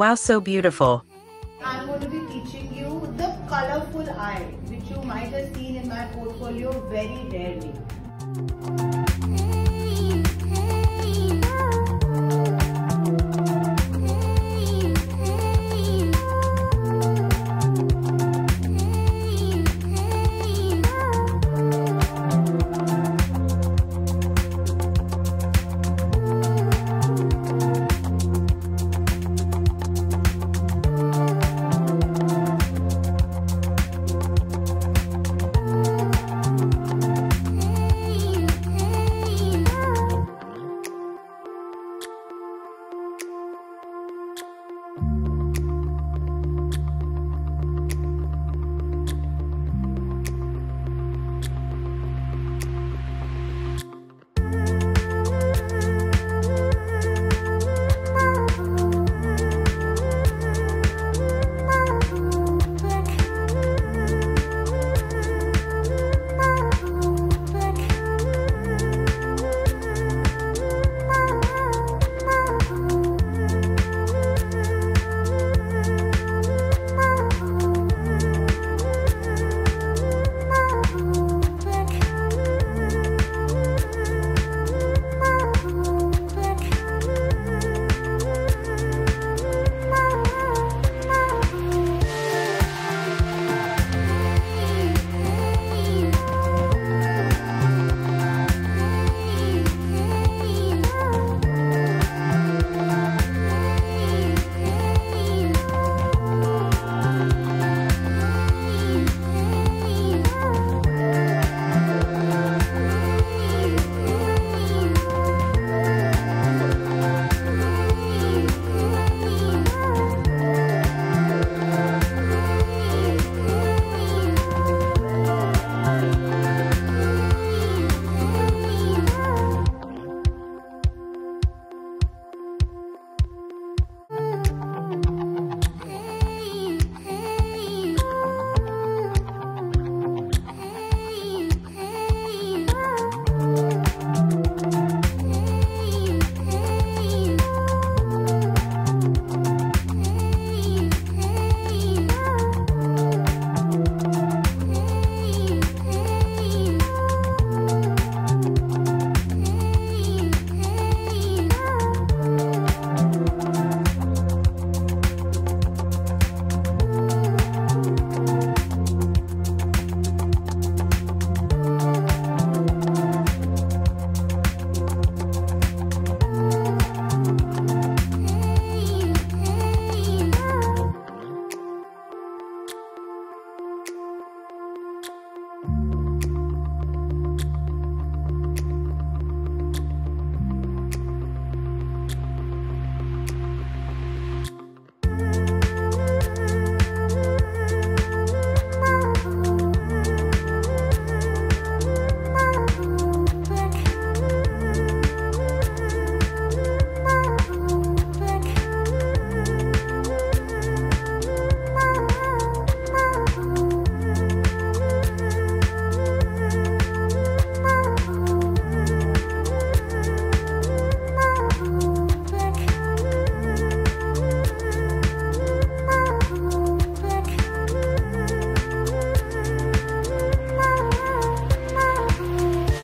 Wow, so beautiful. I'm going to be teaching you the colorful eye, which you might have seen in my portfolio very rarely.